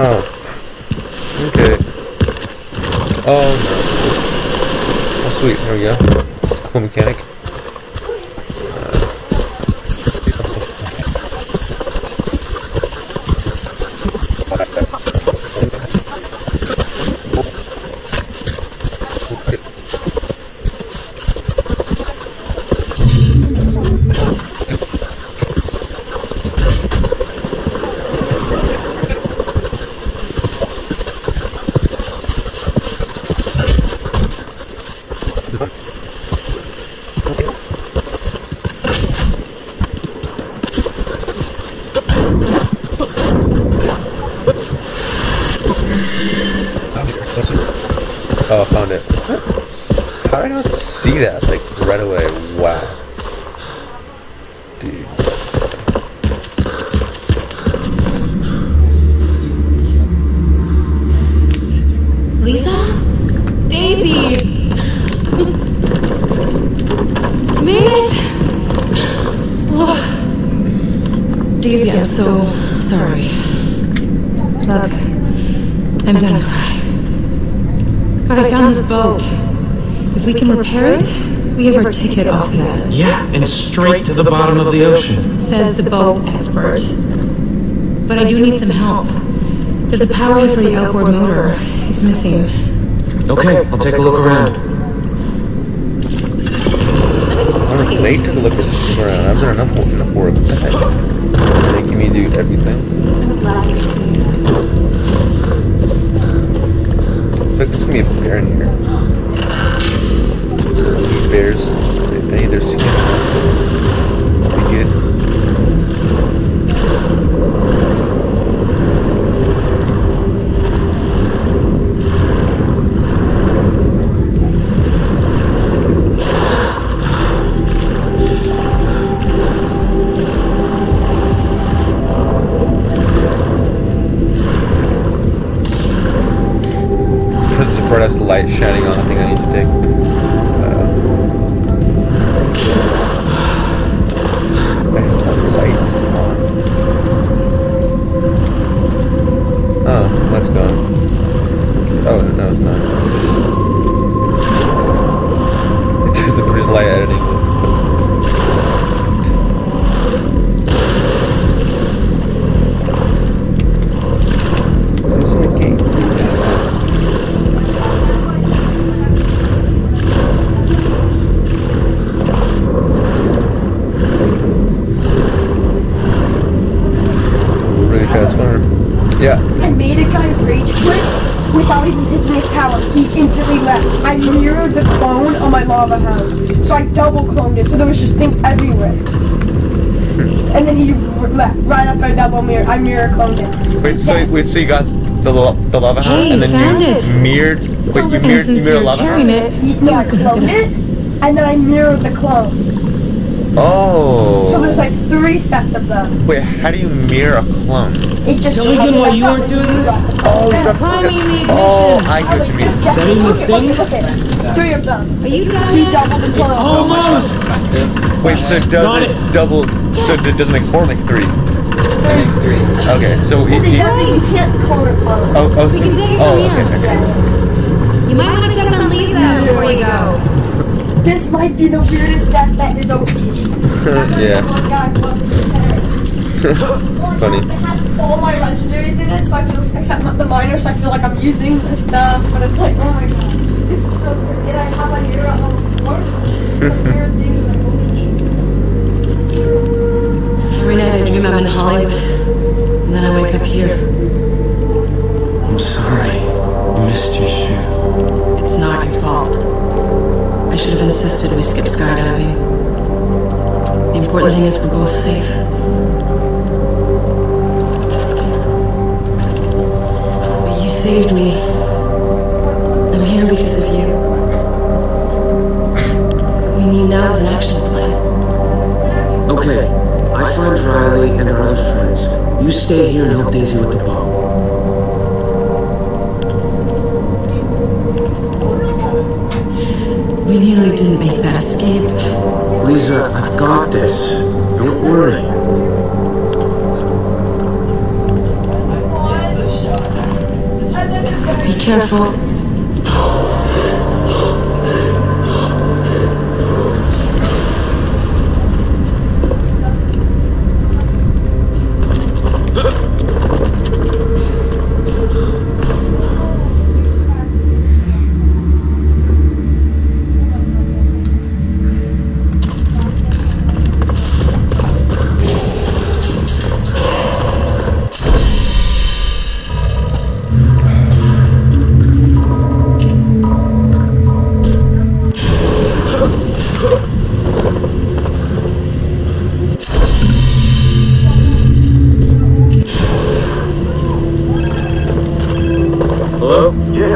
Oh. Okay. Oh no. Oh sweet, there we go. Cool mechanic. Oh, I found it. How did I not see that, like, right away? Wow. Dude. Liza? Daisy! Made it! Oh. Daisy, I'm so sorry. Look, I'm done crying. But I found this boat. If we can repair it, we have our ticket off the island. Yeah, and straight to the bottom of the ocean. Says the boat expert. But I do need some help. There's a power head for the outboard motor. It's missing. Okay, I'll take a look around. I'm like, late to look around. I've done enough, enough work. What the heck? Making me do everything. Look, there's gonna be a bear in here. These without even his power. He instantly left. I mirrored the clone on my lava house. So I double cloned it, so there was just things everywhere. And then he left right after I double mirror. I mirror cloned it. Wait, so wait, so you got the la- the lava house, Hey, and then you it. mirrored. Wait, you mirrored, you mirrored lava carrying house. it, Yeah, I cloned it, and then I mirrored the clone. Oh. So there's Oh. like three sets of them. Wait, how do you mirror a clone? It just Tell me again why you weren't doing this? Oh, you got- Priming the Oh, ignition. I get oh, what you mean. Just that even a look at- thing? Look at, look at. Three of them. Are you done Two yet? double the clone. Almost! Wait, so it does it. it double? So it doesn't make four, make three. Three. Okay, so he, It he, doesn't, you can't clone a clone. oh, oh, We can take it oh, from okay, here. okay. You might want to check on Liza before you go. This might be the weirdest death that is OP. yeah, One guy wasn't funny. It has all my legendaries in it, so I feel, except the minor, so I feel like I'm using the stuff, but it's like, oh my god, this is so crazy. And I have a hero on the floor. The weird things like, holy Every night I dream I'm in Hollywood, and then I wake up here. I'm sorry. You missed your shoe. It's not your fault. I should have insisted we skip skydiving. The important thing is we're both safe. But you saved me. I'm here because of you. What we need now is an action plan. Okay, I find Riley and our other friends. You stay here and help Daisy with the boat. We nearly didn't make that escape. Liza, I've got this. Don't worry. Be careful.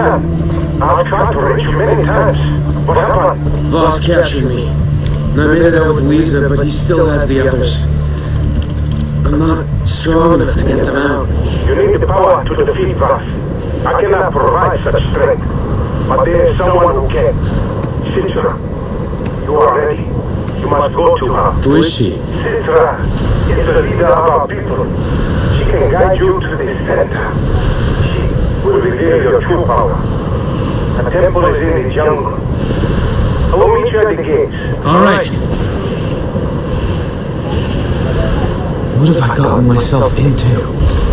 I've tried to reach you many times. What happened? Vaas captured me. And I made it out with Liza, but he still has the others. I'm not strong enough to get them out. You need the power to defeat Vaas. I cannot provide such strength, but there is someone who can. Citra, you are ready. You must go to her. Who is she? Citra is the leader of our people. She can guide you to the center. Will reveal your true power. The temple is in the jungle. I will meet you at the gates. Alright. What have I gotten myself into?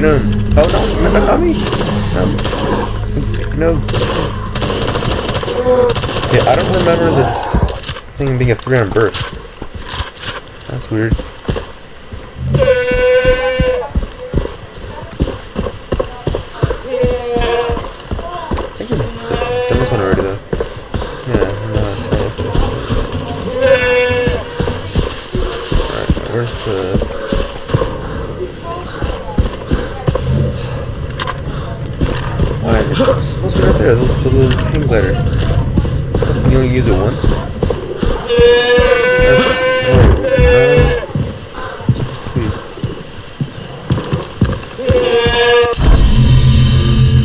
Get him. Oh no, no, no. No. no. Yeah, I don't remember this thing being a 300 burst. That's weird. The, little hang glider. You only use it once?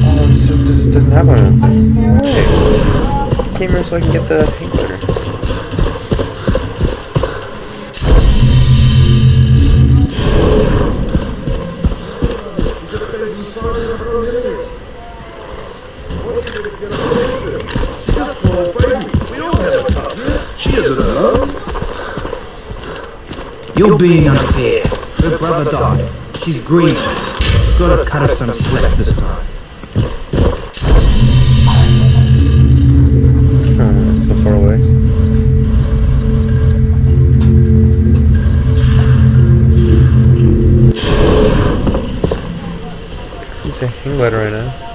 Oh, this, doesn't have one in one. Hey, came here so I can get the hang glider. You're being unfair. Her brother died. She's grieving. Gotta cut her some slack this time. So far away. Right now.